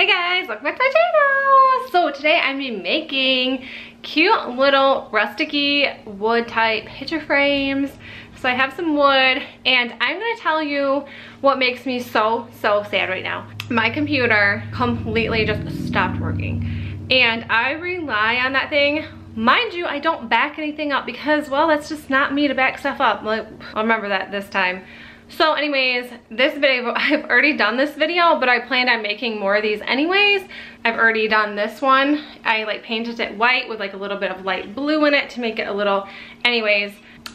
Hey guys, welcome back to my channel. So today I'm be making cute little rusticy wood type picture frames. So I have some wood and I'm gonna tell you what makes me so, so sad right now. My computer completely just stopped working and I rely on that thing Mind you, I don't back anything up because, well, that's just not me to back stuff up. Like, I'll remember that this time. So anyways, this video, I've already done this video, but I planned on making more of these anyways. I've already done this one. I like painted it white with like a little bit of light blue in it to make it a little, anyways.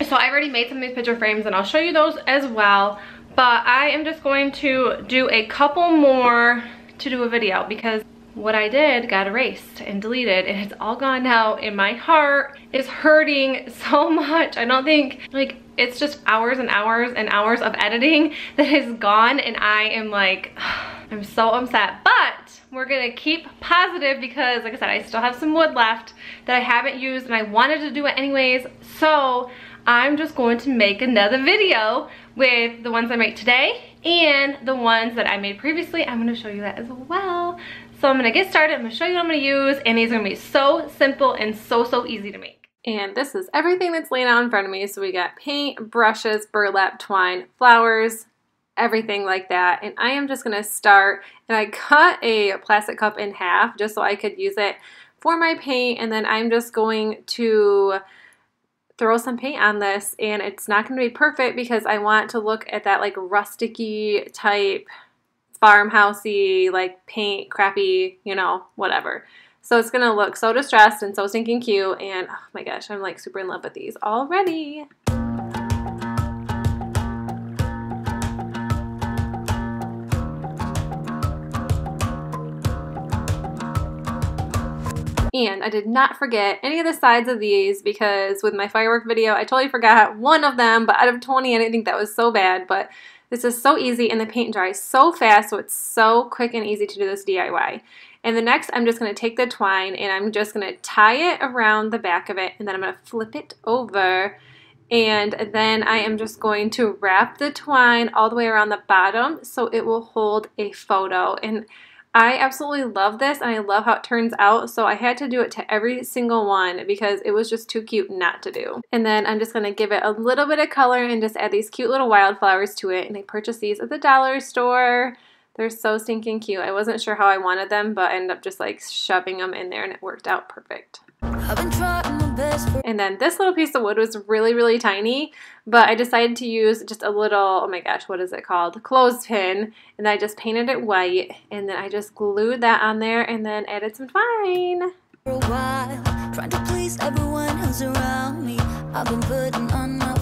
So I've already made some of these picture frames and I'll show you those as well. But I am just going to do a couple more to do a video because what I did got erased and deleted and it's all gone now and my heart is hurting so much. I don't think like it's just hours and hours and hours of editing that is gone and I am like, I'm so upset. But we're gonna keep positive because like I said, I still have some wood left that I haven't used and I wanted to do it anyways. So I'm just going to make another video with the ones I made today and the ones that I made previously. I'm gonna show you that as well. So I'm gonna get started, I'm gonna show you what I'm gonna use, and these are gonna be so simple and so, so easy to make. And this is everything that's laying out in front of me. So we got paint, brushes, burlap, twine, flowers, everything like that. And I am just gonna start, and I cut a plastic cup in half just so I could use it for my paint, and then I'm just going to throw some paint on this and it's not going to be perfect because I want to look at that like rusticy type farmhousey, like paint, crappy, you know, whatever. So it's gonna look so distressed and so stinking cute and oh my gosh, I'm like super in love with these already. And I did not forget any of the sides of these because with my firework video, I totally forgot one of them, but out of 20, I didn't think that was so bad. But this is so easy and the paint dries so fast, so it's so quick and easy to do this DIY. And the next, I'm just going to take the twine and I'm just going to tie it around the back of it and then I'm going to flip it over and then I am just going to wrap the twine all the way around the bottom so it will hold a photo. And I absolutely love this and I love how it turns out. So I had to do it to every single one because it was just too cute not to do. And then I'm just going to give it a little bit of color and just add these cute little wildflowers to it. And I purchased these at the dollar store. They're so stinking cute. I wasn't sure how I wanted them, but I ended up just like shoving them in there and it worked out perfect. And then this little piece of wood was really, really tiny, but I decided to use just a little, oh my gosh, what is it called? Clothespin. And I just painted it white, and then I just glued that on there and then added some twine. For a while, trying to please everyone who's around me. I've been putting on my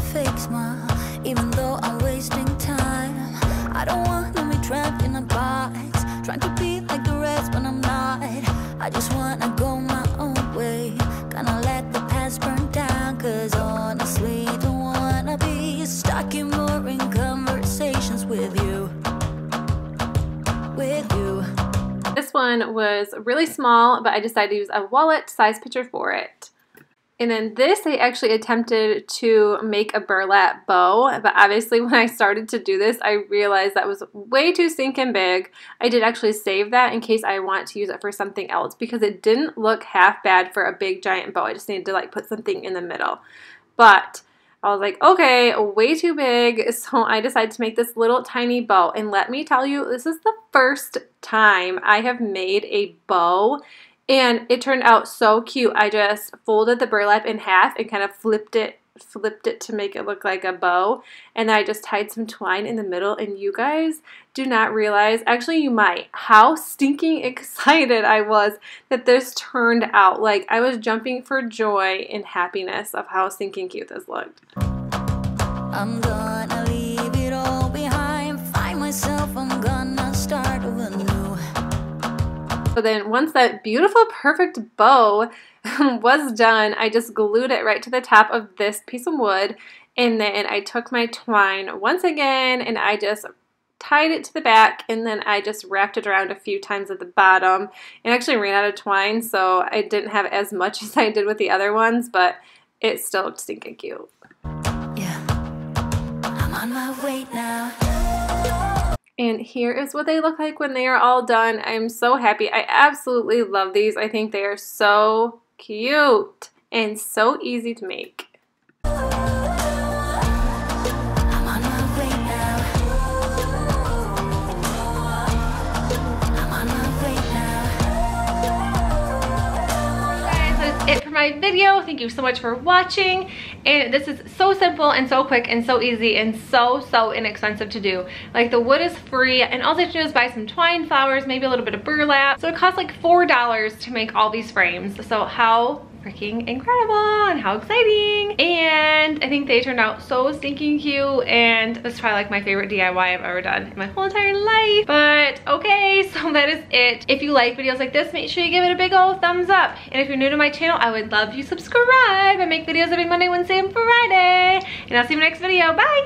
one was really small, but I decided to use a wallet size picture for it. And then this, I actually attempted to make a burlap bow, but obviously when I started to do this, I realized that was way too stinking big. I did actually save that in case I want to use it for something else because it didn't look half bad for a big giant bow. I just needed to like put something in the middle. But I was like, okay, way too big. So I decided to make this little tiny bow. And let me tell you, this is the first time I have made a bow and it turned out so cute. I just folded the burlap in half and kind of flipped it flipped it to make it look like a bow and I just tied some twine in the middle and you guys do not realize actually you might how stinking excited I was that this turned out. Like I was jumping for joy and happiness of how stinking cute this looked. I'm gonna leave it all behind find myself I'm gonna start over so then once that beautiful, perfect bow was done, I just glued it right to the top of this piece of wood. And then I took my twine once again and I just tied it to the back and then I just wrapped it around a few times at the bottom It actually ran out of twine so I didn't have as much as I did with the other ones but it still looked stinking cute. Yeah. I'm on my way now. And here is what they look like when they are all done. I'm so happy. I absolutely love these. I think they are so cute and so easy to make. My video. Thank you so much for watching. And this is so simple and so quick and so easy and so, so inexpensive to do. Like the wood is free and all they have to do is buy some twine flowers, maybe a little bit of burlap. So it costs like $4 to make all these frames. So how freaking incredible and how exciting. And I think they turned out so stinking cute and this is probably like my favorite DIY I've ever done in my whole entire life. But okay, that is it. If you like videos like this, make sure you give it a big old thumbs up. And if you're new to my channel, I would love you subscribe. I make videos every Monday, Wednesday, and Friday. And I'll see you in the next video. Bye!